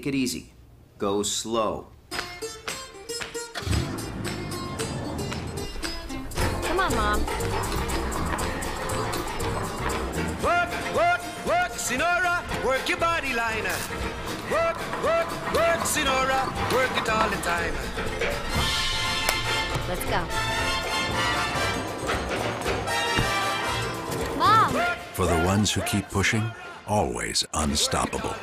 Take it easy. Go slow. Come on, Mom. Work, work, work, Sinora, work your body liner. Work, work, work, Sinora, work it all the time. Let's go. Mom! For the ones who keep pushing, always unstoppable.